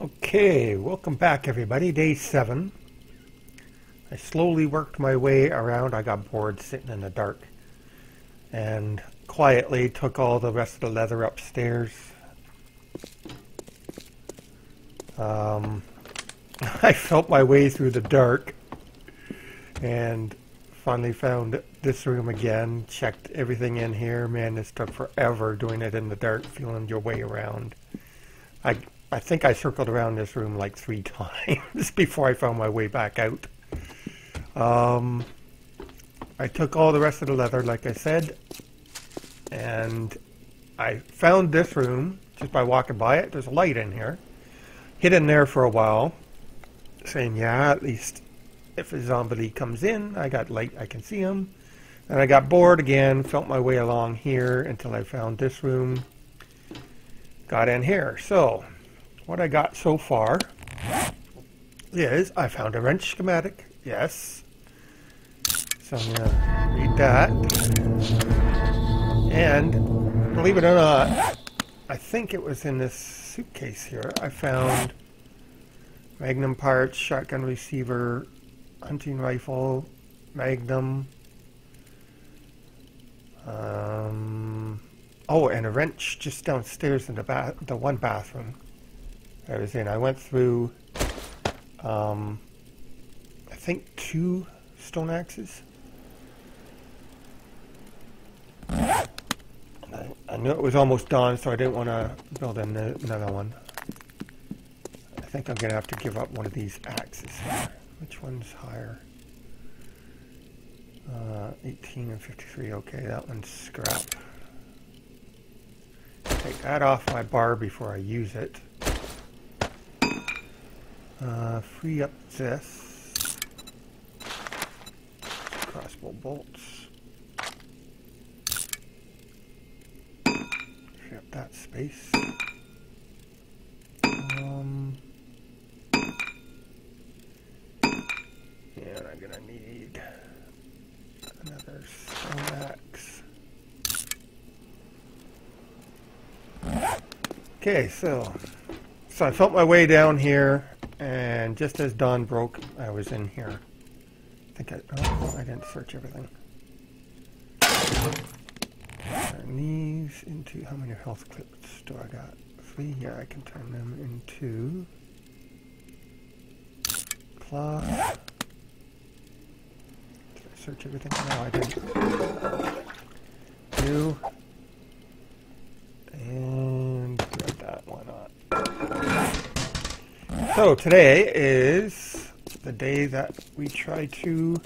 Okay, welcome back everybody. Day seven. I slowly worked my way around. I got bored sitting in the dark and quietly took all the rest of the leather upstairs. Um, I felt my way through the dark and finally found this room again. Checked everything in here. Man, this took forever doing it in the dark, feeling your way around. I I think I circled around this room like three times before I found my way back out. Um, I took all the rest of the leather, like I said, and I found this room just by walking by it. There's a light in here. Hid in there for a while, saying, yeah, at least if a zombie comes in, I got light, I can see him. And I got bored again, felt my way along here until I found this room. Got in here. So, what I got so far is I found a wrench schematic. Yes. So I'm going to read that. And believe it or not, I think it was in this suitcase here. I found Magnum parts, shotgun receiver, hunting rifle, Magnum. Um, oh, and a wrench just downstairs in the bath, the one bathroom. I was. I went through, um, I think two stone axes. I, I knew it was almost done, so I didn't want to build another one. I think I'm going to have to give up one of these axes. Which one's higher? Uh, 18 and 53. Okay, that one's scrap. Take that off my bar before I use it. Uh, free up this. Crossbow bolts. Free up that space. Um, and I'm gonna need another stone axe. Okay, so so I felt my way down here and just as dawn broke, I was in here. I think I, oh, I didn't search everything. Turn these into, how many health clips do I got? Three, yeah, I can turn them into plus. Did I search everything? No, I didn't. Two. And grab that, why not? So today is the day that we try to.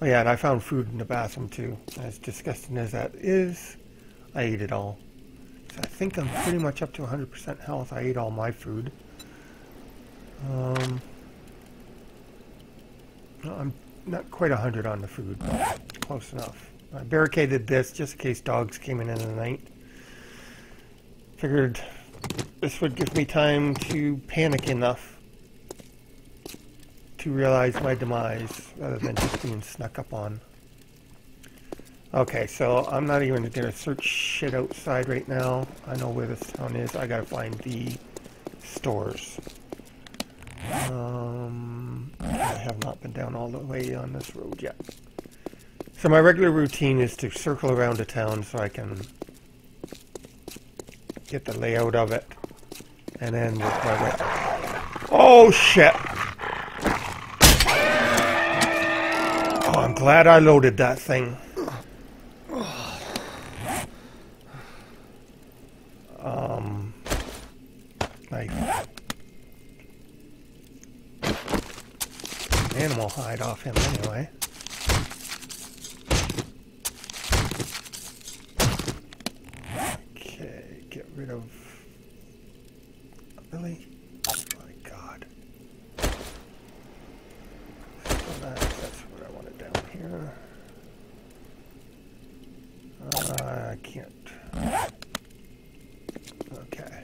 Oh yeah, and I found food in the bathroom too. As disgusting as that is, I ate it all. So I think I'm pretty much up to 100% health. I ate all my food. Um, I'm not quite 100 on the food, but close enough. I barricaded this just in case dogs came in in the night. Figured this would give me time to panic enough to realize my demise rather than just being snuck up on. Okay, so I'm not even going to search shit outside right now. I know where this town is. I gotta find the stores. Um, I have not been down all the way on this road yet. So my regular routine is to circle around the town so I can get the layout of it and then my. Oh shit! Oh, I'm glad I loaded that thing. Um, knife. Animal hide off him anyway. Okay, get rid of Really? Oh my god. So that, that's what I wanted down here. Uh, I can't. Okay.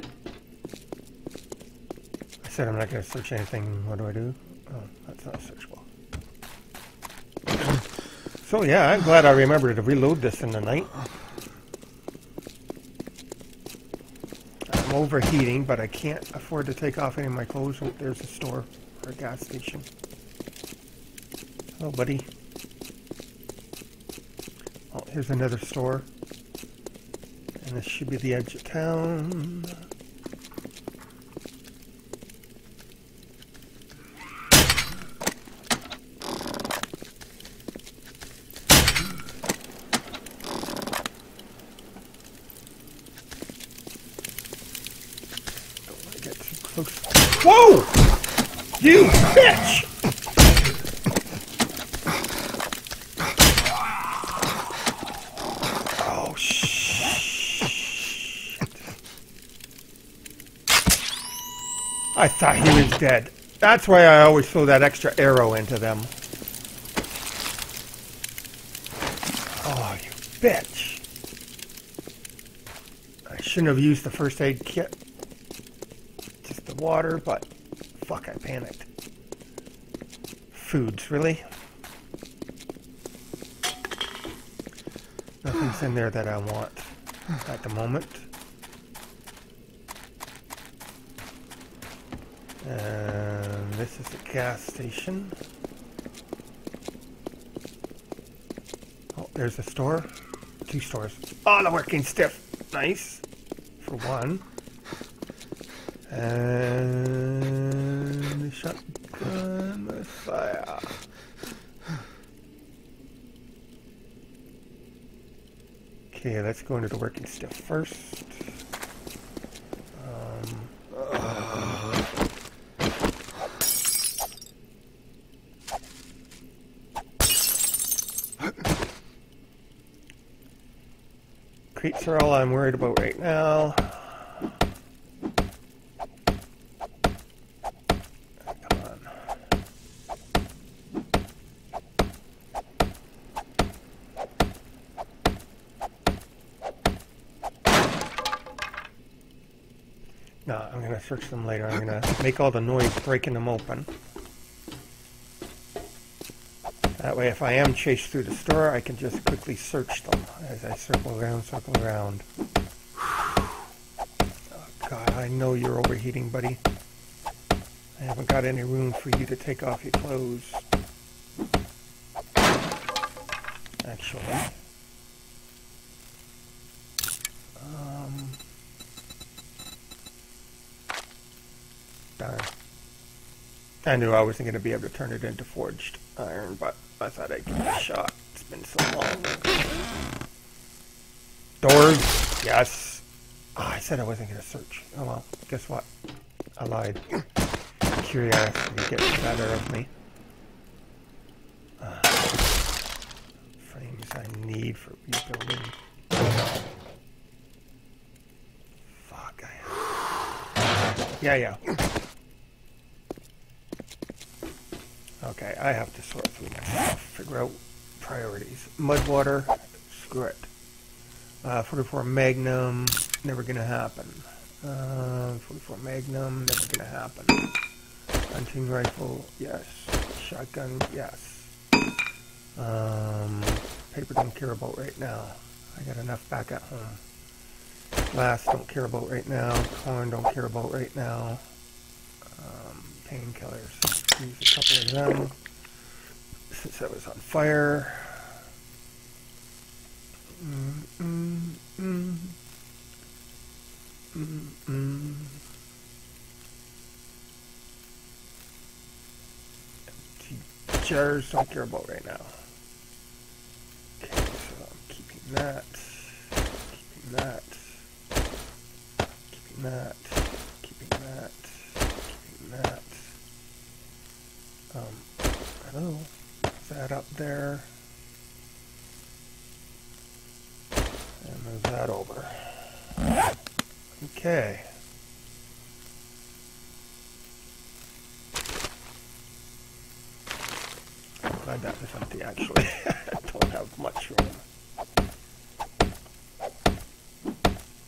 To search anything. What do I do? Oh, that's not searchable. so yeah, I'm glad I remembered to reload this in the night. I'm overheating, but I can't afford to take off any of my clothes. Oh, there's a store or a gas station. Hello, buddy. Oh, here's another store. And this should be the edge of town. Don't want to get too close. Whoa! You bitch! Oh, shit. I thought he was dead. That's why I always throw that extra arrow into them. Oh, you bitch. I shouldn't have used the first aid kit. Just the water, but fuck, I panicked. Really? Nothing's in there that I want at the moment. And this is the gas station. Oh, there's a store. Two stores. Oh, the working stiff. Nice. For one. And the shotgun messiah. Okay, let's go into the working stiff first. Um, crates are all I'm worried about right now. Search them later. I'm gonna make all the noise breaking them open. That way, if I am chased through the store, I can just quickly search them as I circle around, circle around. Oh, God, I know you're overheating, buddy. I haven't got any room for you to take off your clothes. Actually. Um, darn. I knew I wasn't going to be able to turn it into forged iron, but I thought I'd give it a shot. It's been so long. Doors, yes. Oh, I said I wasn't going to search. Oh well, guess what? I lied. Curiosity gets the better of me. Uh, frames I need for rebuilding. Fuck, I... Yeah, yeah. Okay, I have to sort through myself, figure out priorities. Mudwater, screw it. Uh, 44 Magnum, never gonna happen. Uh, 44 Magnum, never gonna happen. Hunting rifle, yes. Shotgun, yes. Um, paper don't care about right now. I got enough back at home. Glass don't care about right now. Corn don't care about right now. Um, painkillers. Use a couple of them since I was on fire. Mm, mm, mm. Jars don't care about right now. Okay, so I'm keeping that. Keeping that. Keeping that. Keeping that. Keeping that. Um, hello. Is that up there? And move that over. Okay. Glad that was empty actually. I don't have much room.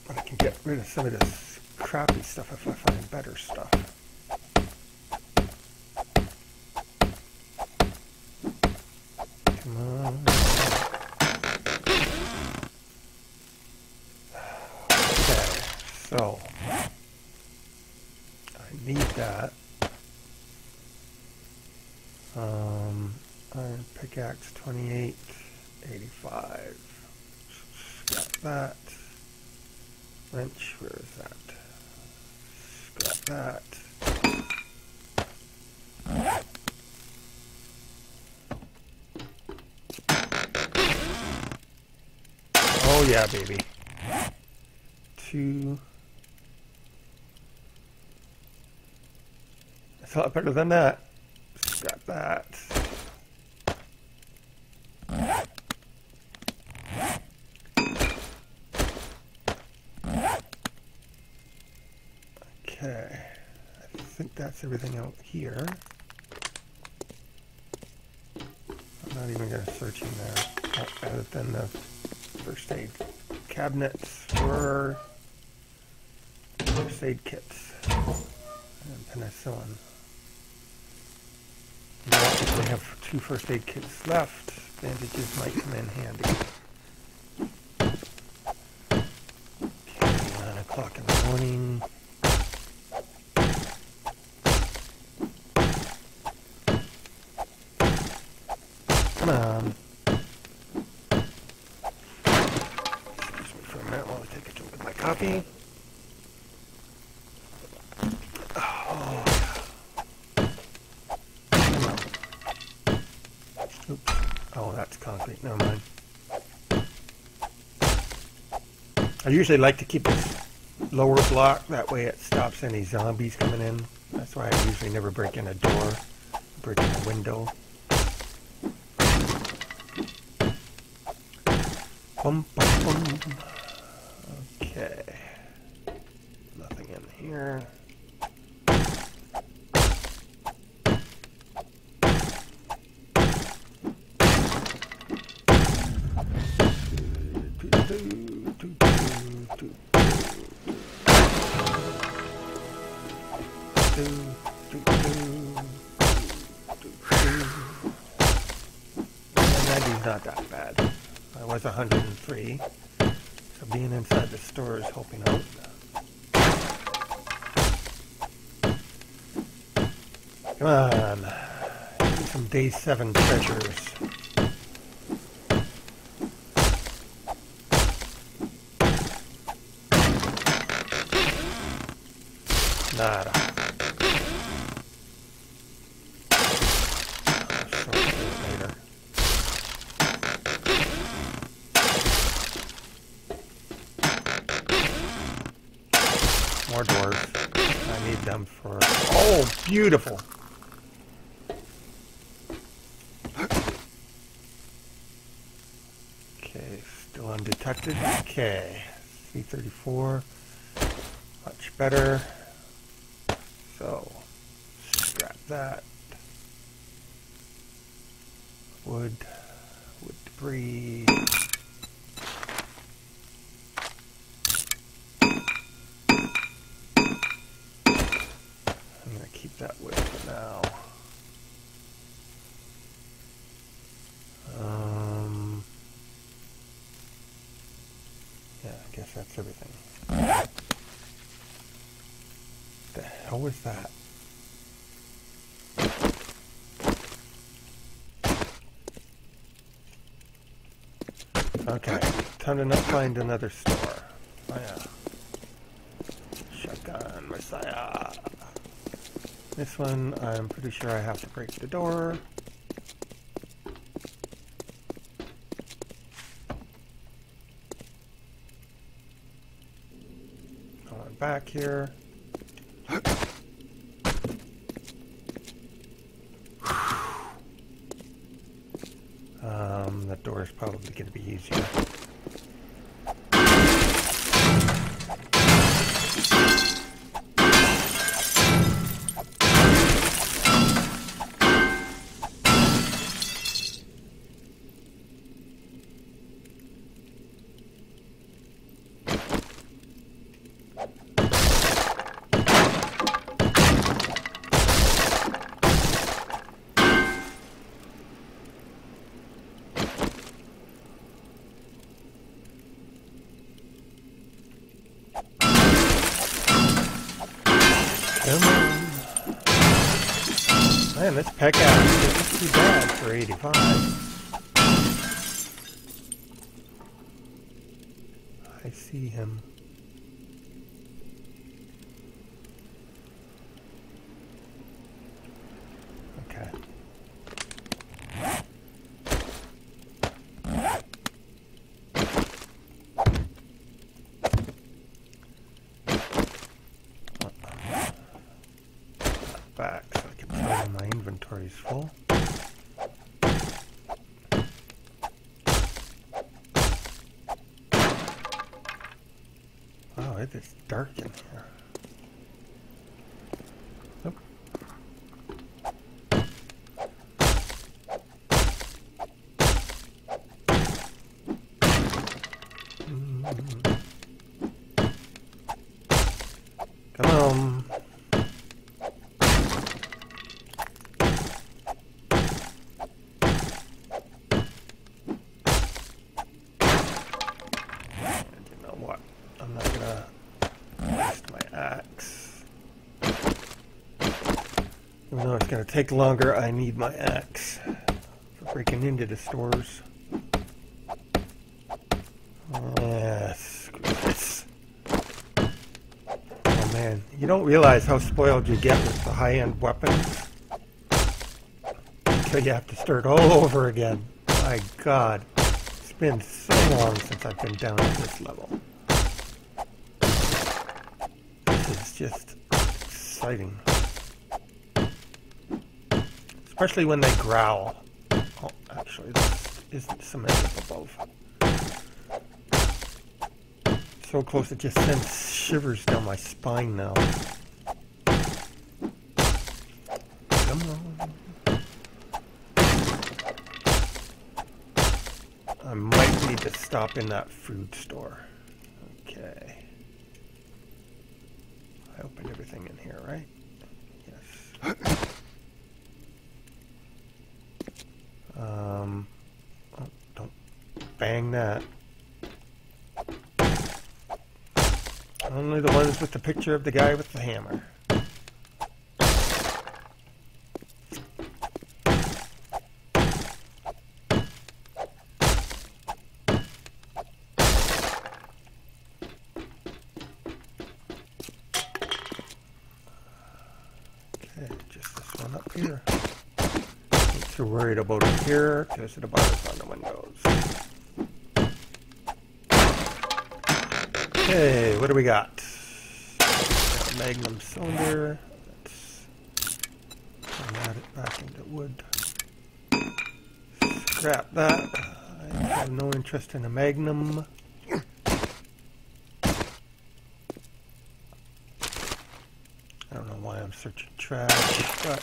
But I can get rid of some of this crappy stuff if I find better stuff. Come on. Okay, so I need that. Um, iron pickaxe 28, 85. Scrap that. Wrench, where is that? Scrap that. Oh yeah, baby. Two. That's a lot better than that. Scrap that. Okay. I think that's everything out here. I'm not even going to search in there, other than the first aid cabinets for first aid kits and penicillin. If we have two first aid kits left, bandages might come in handy. Okay, 9 o'clock in the morning. Come on. Excuse me for a minute while I take a drink of my coffee. Oh, come on. Oops. Oh, that's concrete. Never mind. I usually like to keep this lower block. That way it stops any zombies coming in. That's why I usually never break in a door. Break in a window. Bum, bum, bum. Okay. Nothing in here. Come on, some day seven treasures. Nada. More doors. I need them for... Oh, beautiful! Okay, still undetected. Okay, C-34. Much better. So, scrap that. Wood, wood debris. I'm gonna keep that wood for now. Um, yeah, I guess that's everything. Hell was that? Okay, time to not find another store. Oh yeah. Shotgun Messiah. This one, I'm pretty sure I have to break the door. Back here. Um, that going to be easier. Man, this pickaxe isn't too bad for 85. I see him. Okay. Back so I can tell when my inventory is full. Wow, it is dark in here. Even though it's gonna take longer, I need my axe for breaking into the stores. Yes, this. Oh man, you don't realize how spoiled you get with the high-end weapons until you have to start all over again. My God, it's been so long since I've been down at this level. This is just exciting. Especially when they growl. Oh, actually, this isn't cement up above. So close it just sends shivers down my spine now. Come on. I might need to stop in that food store. Okay. I opened everything in here, right? Yes. Um, oh, don't that. Only the ones with the picture of the guy with the hammer. Okay, just this one up here. Not too worried about it here, just the bars Okay, what do we got? Magnum cylinder. Let's format it back into wood. Scrap that. I have no interest in a magnum. I don't know why I'm searching trash, but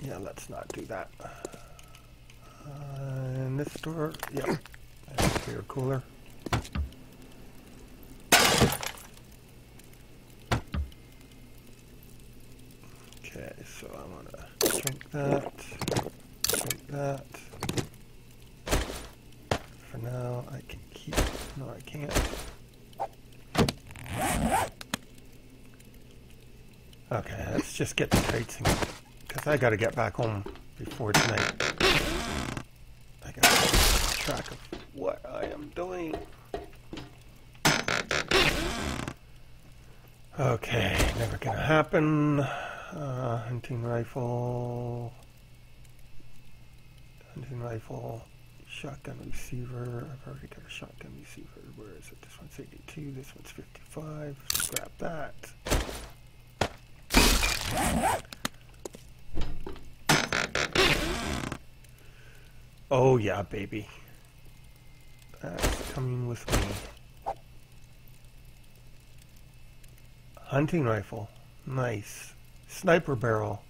yeah, let's not do that. Uh, in this store, yep, that's beer cooler. Okay, so I'm gonna drink that, drink that. For now, I can keep. No, I can't. Okay, let's just get the crates in, because I got to get back home before tonight. I got to track of what I am doing. Okay, never gonna happen. Uh, hunting rifle. Hunting rifle. Shotgun receiver. I've already got a shotgun receiver. Where is it? This one's 82. This one's 55. Scrap that. Oh yeah, baby. That's coming with me. Hunting rifle. Nice. Sniper barrel.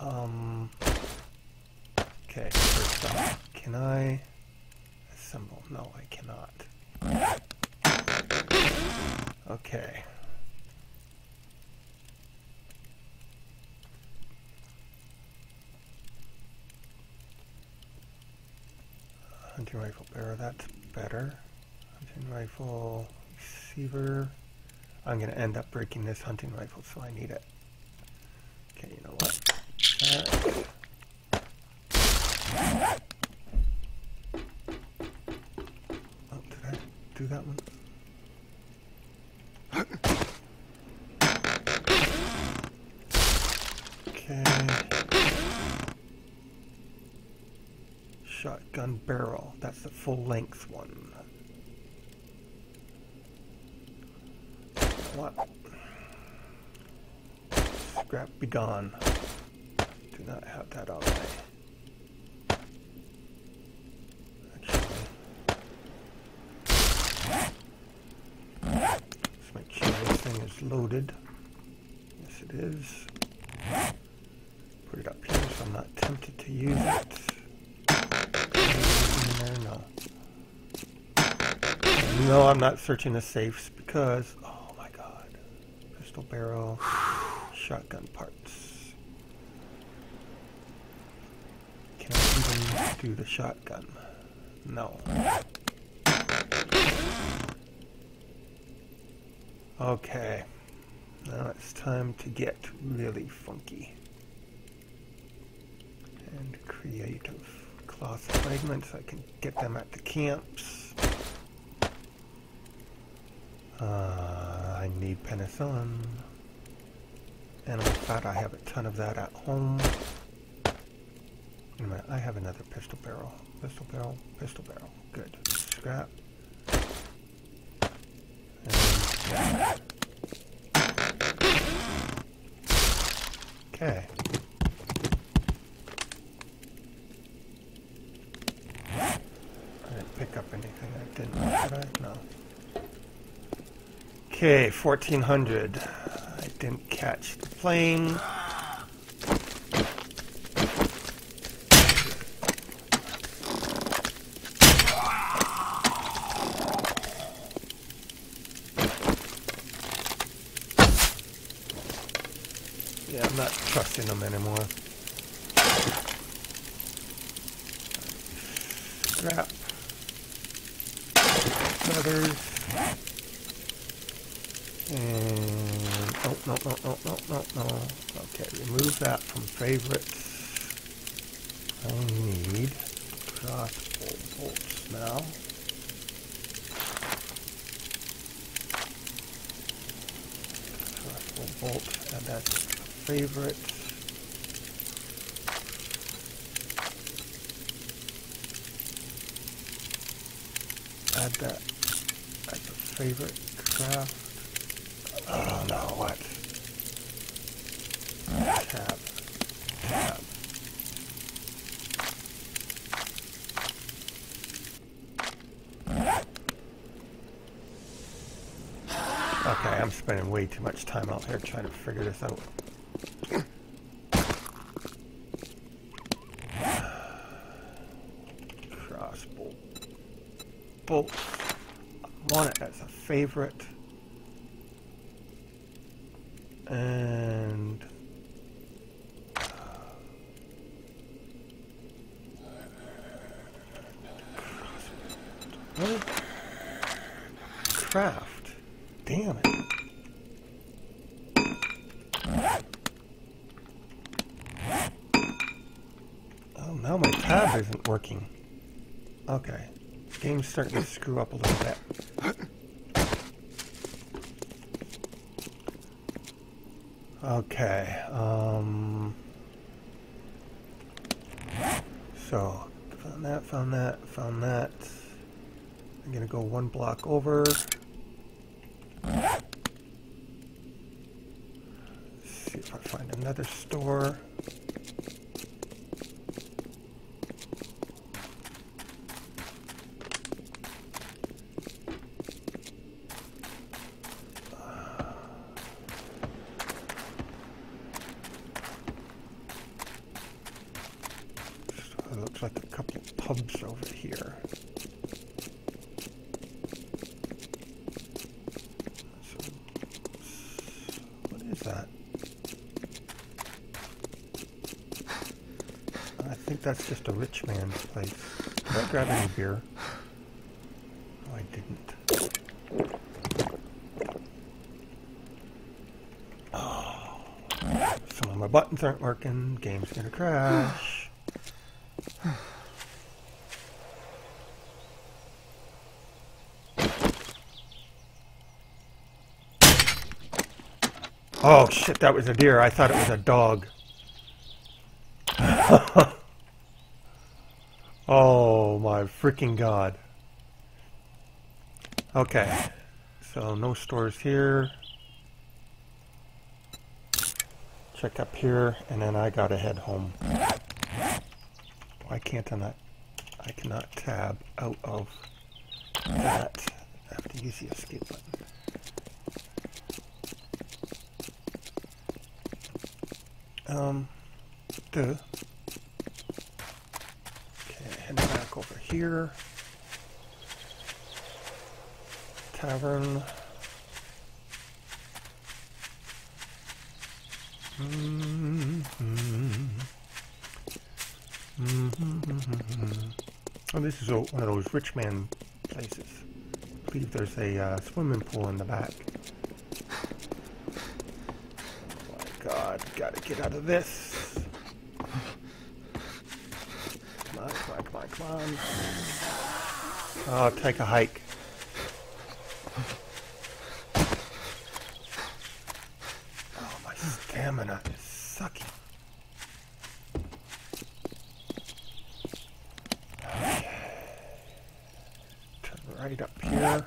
Um. Okay, first off, can I assemble? No, I cannot. Okay. Hunting rifle barrel, that's better. Hunting rifle receiver. I'm going to end up breaking this hunting rifle, so I need it. Okay, you know what? That. Oh, did I do that one? Okay. Shotgun barrel. That's the full length one. What? Scrap be gone. Do not have that on me. Let's make sure this thing is loaded. Yes, it is. Put it up here so I'm not tempted to use it. In there, no. No, I'm not searching the safes because, oh my god. Pistol barrel, shotgun parts. Can I even do the shotgun? No. Okay. Now it's time to get really funky. And creative. Cloth fragments, I can get them at the camps. Uh, I need penicillin. Animal fat, I have a ton of that at home. I have another pistol barrel. Pistol barrel, pistol barrel. Good. Scrap. And Okay. I didn't pick up anything. I didn't. Did I? No. Okay, 1400. I didn't catch the plane. Yeah, I'm not trusting them anymore. Scrap. Feathers. And oh no no no no. Okay, remove that from favorites. I need crossbow bolts now. Crossbow bolt, and that's favorite. Add that as a favorite craft. Oh no, what? Tab. Tab. Okay, I'm spending way too much time out here trying to figure this out. Crossbow bolt. I want it as a favorite. And what? Craft. Damn it. Oh, now my tab isn't working. Okay. Game's starting to screw up a little bit. Okay. Um, so, found that, found that, found that. I'm to go one block over. see if I find another store. that's just a rich man's place. Did I grab any beer? No, I didn't. Oh. Some of my buttons aren't working. Game's gonna crash. Oh shit, that was a deer. I thought it was a dog. oh my freaking god. Okay, so no stores here. Check up here, and then I gotta head home. Why can't I not? I cannot tab out of that. I have to use the escape button. Um, duh. Okay, heading back over here. Tavern. Mm -hmm. Mm -hmm. Oh, this is one of those rich man places. I believe there's a uh, swimming pool in the back. Oh my god, gotta get out of this. On. Oh, take a hike. Oh, my stamina is sucking. Turn right up here.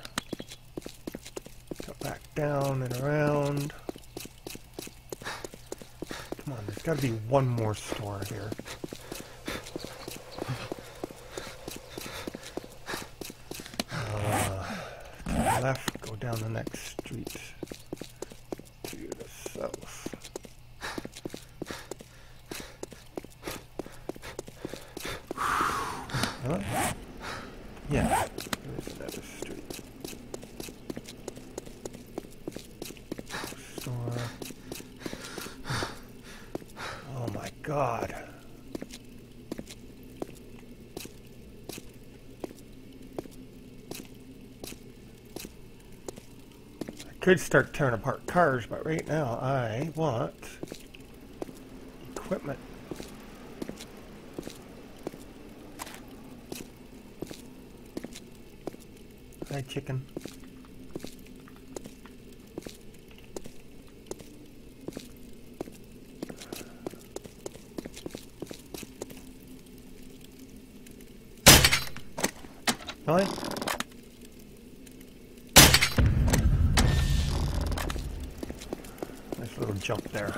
Go back down and around. Come on, there's got to be one more store here. Uh, left, go down the next street. Yeah, there's another street. Store. Oh my god. I could start tearing apart cars, but right now I want equipment. Hi, chicken. Really? Nice little jump there.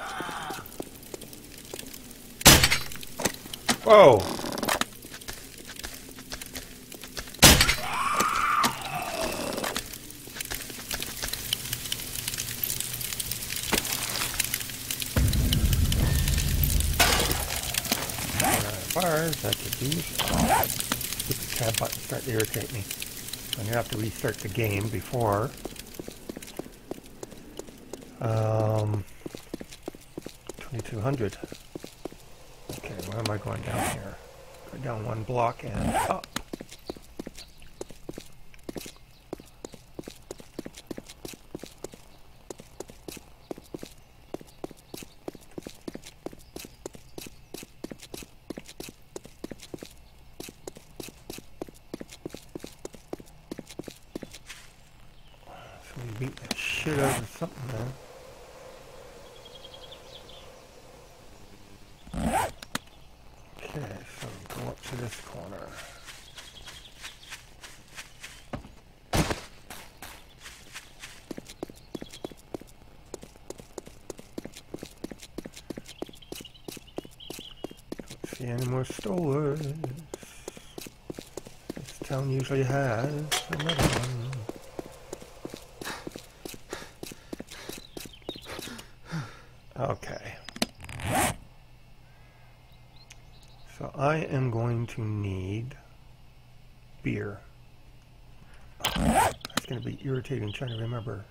Whoa! fires, I could use. Stupid tab button start to irritate me. I'm gonna have to restart the game before. Um, 2200. Okay, where am I going down here? Go down one block and up. beat the shit out of something there. Okay, so go up to this corner. Don't see stores. This town usually has another one. Okay. So I am going to need beer. It's going to be irritating trying to remember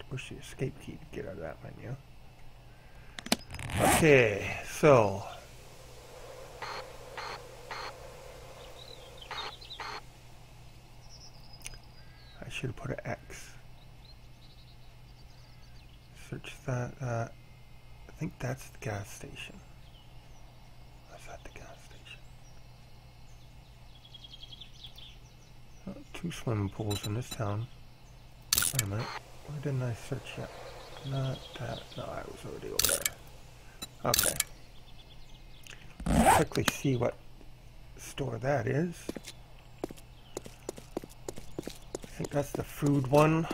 to push the escape key to get out of that menu. Okay, so should put an X. Search that. Uh, I think that's the gas station. That's at the gas station? Oh, two swimming pools in this town. Wait a minute. Why didn't I search yet? Not that. No, I was already over there. Okay. Let's quickly see what store that is. Think that's the food one.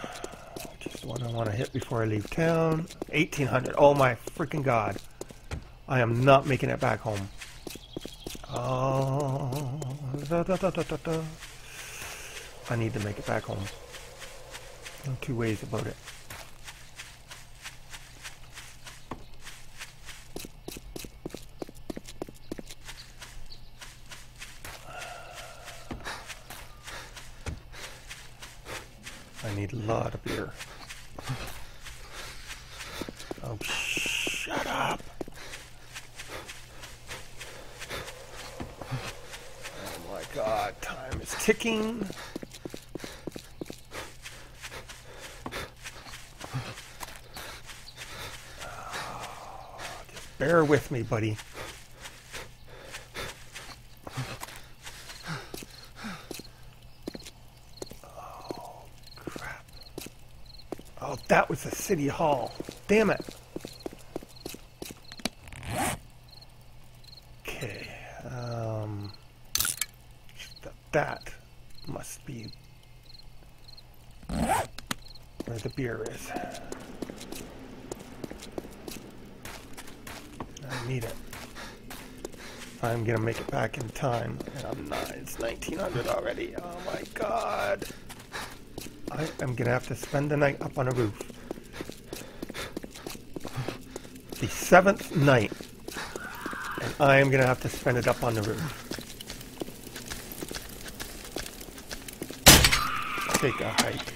The one I want to hit before I leave town. 1800. Oh my freaking god. I am not making it back home. Oh, da, da, da. I need to make it back home. No two ways about it. I need a lot of beer. Oh, shut up. Oh my god, time is ticking. Just buddy. Oh, crap. Oh, that was the city hall. Damn it. Okay. Um, th- that must be where the beer is. I need it. I'm gonna make it back in time, um, and I'm not. It's 1900 already. Oh my god. I am gonna have to spend the night up on a roof. The seventh night, and I am gonna have to spend it up on the roof. Take a hike.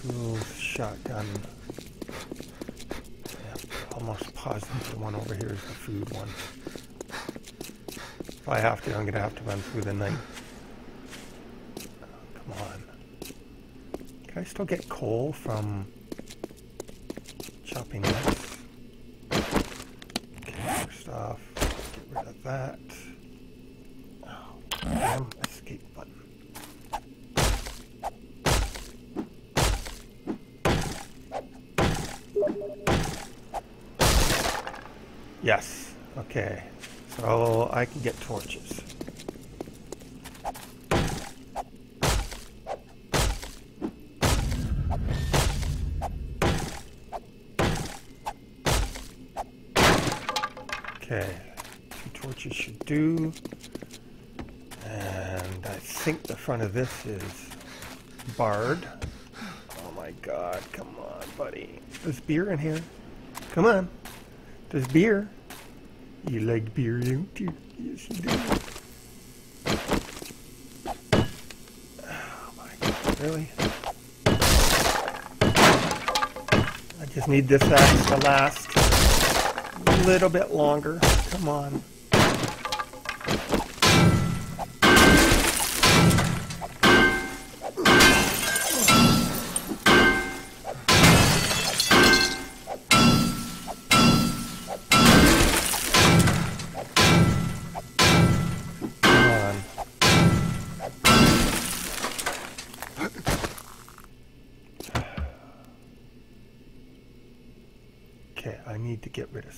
Tool shotgun. Yeah, almost positive the one over here is the food one. If Have to, have to run through the night. Come on. Can I still get coal from chopping this? Okay, first off, get rid of that. Oh, damn escape button. Yes. Okay. So I can get torches. Front of this is barred. Oh my god, come on, buddy. There's beer in here. Come on. There's beer. You like beer, don't you? Yes, you do. Oh my god, really? I just need this axe to last a little bit longer. Come on.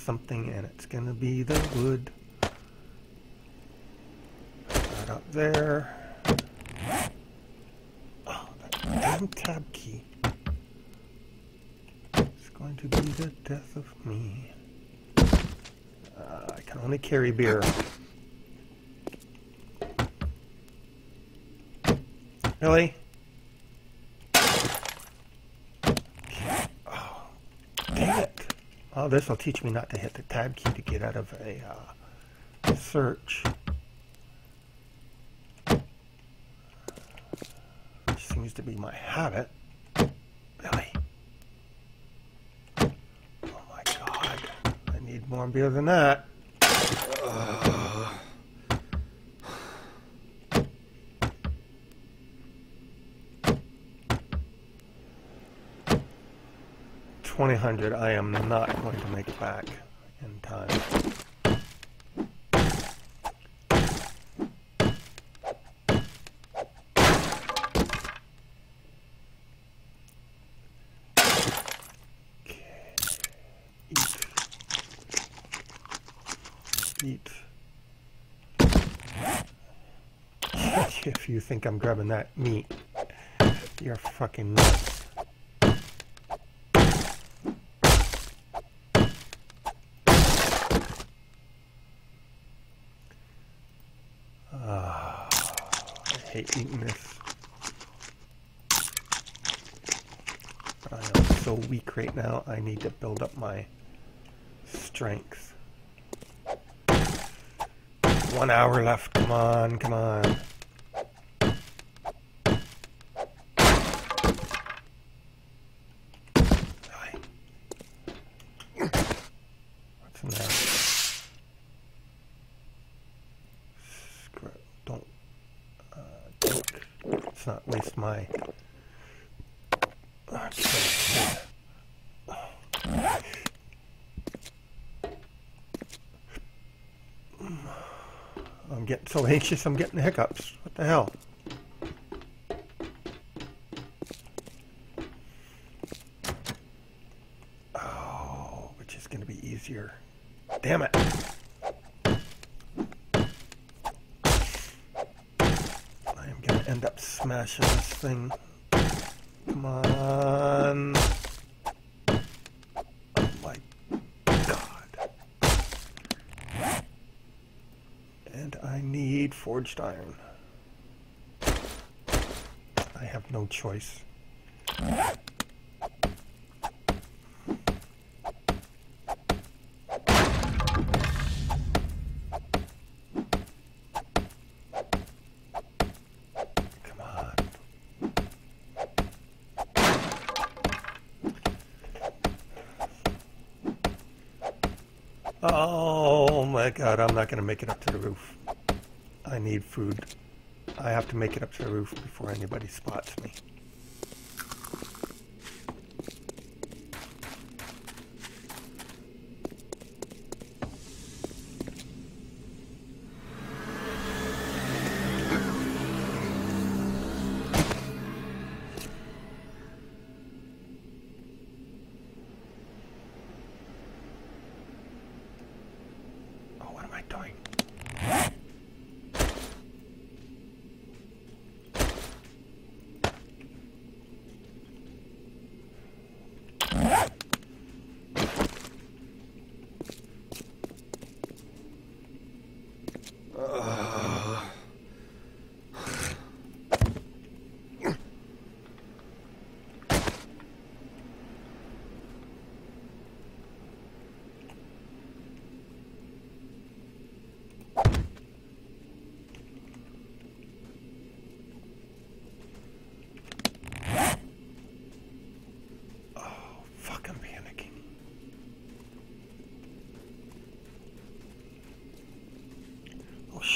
Something, and it's gonna be the wood. Right up there. Oh, that damn tab key. It's going to be the death of me. Uh, I can only carry beer. Really? Oh, dang Oh, this will teach me not to hit the tab key to get out of a uh, search. Which seems to be my habit. Really? Oh my god. I need more beer than that. 2000. I am not going to make it back in time. Eat. if you think I'm grabbing that meat, you're fucking nuts. Hate eating this. I uh, am so weak right now, I need to build up my strength. One hour left, come on, come on. Let's not waste my... I'm getting so anxious I'm getting the hiccups. What the hell? Oh, which is going to be easier. Damn it. I am going to end up smashing thing. Come on. Oh my god. And I need forged iron. I have no choice. Oh my god, I'm not going to make it up to the roof. I need food. I have to make it up to the roof before anybody spots me.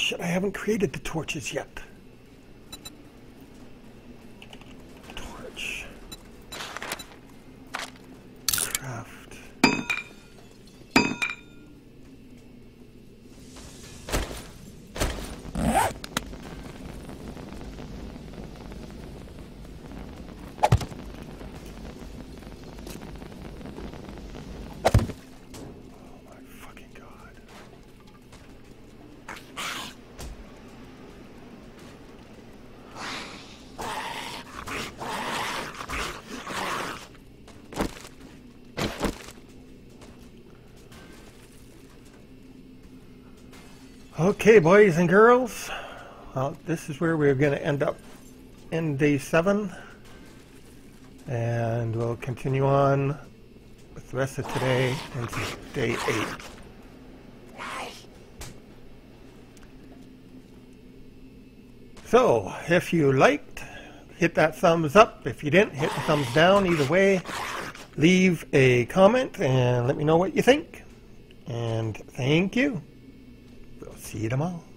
Shit, I haven't created the torches yet. Okay, boys and girls, this is where we're going to end up in day seven, and we'll continue on with the rest of today into day eight. So, if you liked, hit that thumbs up. If you didn't, hit the thumbs down. Either way, leave a comment and let me know what you think. And thank you. See you tomorrow.